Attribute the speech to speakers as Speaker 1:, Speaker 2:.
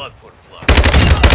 Speaker 1: Blood for blood.